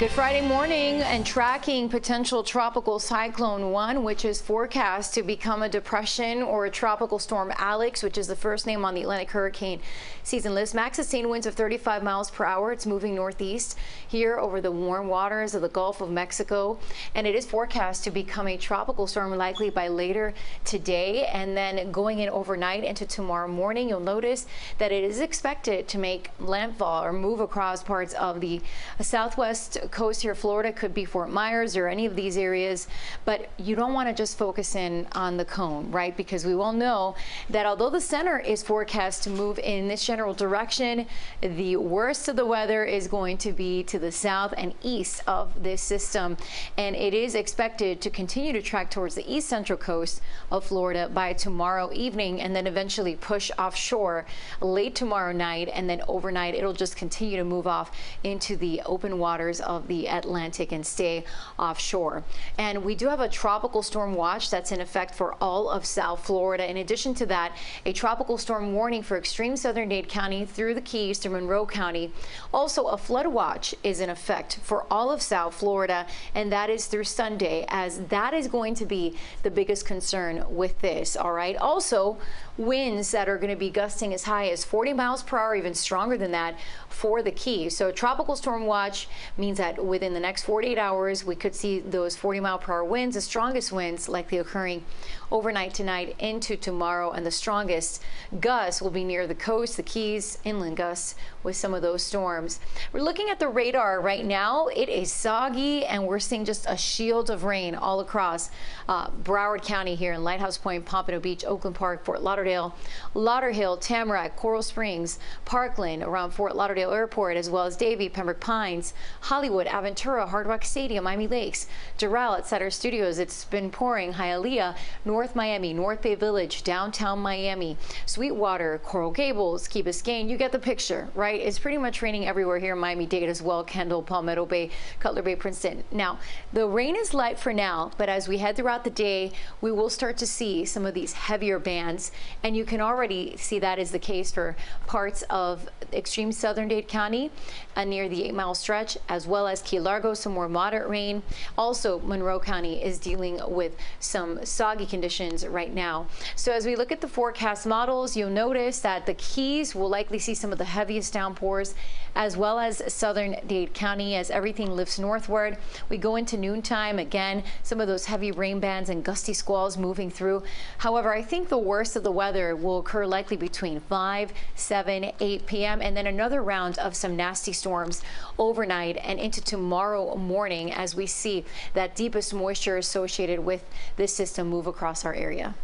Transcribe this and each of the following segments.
Good Friday morning and tracking potential tropical cyclone one, which is forecast to become a depression or a tropical storm Alex, which is the first name on the Atlantic hurricane season list. Max sustained winds of 35 miles per hour. It's moving northeast here over the warm waters of the Gulf of Mexico, and it is forecast to become a tropical storm likely by later today and then going in overnight into tomorrow morning. You'll notice that it is expected to make landfall or move across parts of the southwest coast here, Florida could be Fort Myers or any of these areas, but you don't want to just focus in on the cone, right? Because we all know that although the center is forecast to move in this general direction, the worst of the weather is going to be to the south and east of this system. And it is expected to continue to track towards the east central coast of Florida by tomorrow evening and then eventually push offshore late tomorrow night. And then overnight, it'll just continue to move off into the open waters of of the Atlantic and stay offshore. And we do have a tropical storm watch that's in effect for all of South Florida. In addition to that, a tropical storm warning for extreme southern Dade County through the Keys to Monroe County. Also, a flood watch is in effect for all of South Florida, and that is through Sunday, as that is going to be the biggest concern with this. All right. Also, winds that are going to be gusting as high as 40 miles per hour, even stronger than that for the Keys. So, tropical storm watch means that that within the next 48 hours, we could see those 40 mile per hour winds, the strongest winds likely occurring overnight tonight into tomorrow. And the strongest gusts will be near the coast, the Keys, inland gusts with some of those storms. We're looking at the radar right now. It is soggy and we're seeing just a shield of rain all across uh, Broward County here in Lighthouse Point, Pompano Beach, Oakland Park, Fort Lauderdale, Lauderhill, Tamarac, Coral Springs, Parkland, around Fort Lauderdale Airport, as well as Davie, Pembroke Pines, Hollywood, Aventura, Hard Rock Stadium, Miami Lakes, Doral at Sutter Studios. It's been pouring. Hialeah, North Miami, North Bay Village, downtown Miami, Sweetwater, Coral Gables, Key Biscayne. You get the picture, right? It's pretty much raining everywhere here in Miami-Dade as well. Kendall, Palmetto Bay, Cutler Bay, Princeton. Now, the rain is light for now, but as we head throughout the day, we will start to see some of these heavier bands, and you can already see that is the case for parts of extreme southern Dade County uh, near the eight mile stretch, as well as Key Largo, some more moderate rain. Also, Monroe County is dealing with some soggy conditions right now. So as we look at the forecast models, you'll notice that the Keys will likely see some of the heaviest downpours, as well as southern Dade County as everything lifts northward. We go into noontime again, some of those heavy rain bands and gusty squalls moving through. However, I think the worst of the weather will occur likely between 5, 7, 8 p.m. and then another round of some nasty storms overnight and into tomorrow morning as we see that deepest moisture associated with this system move across our area.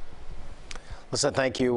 Lisa, thank you.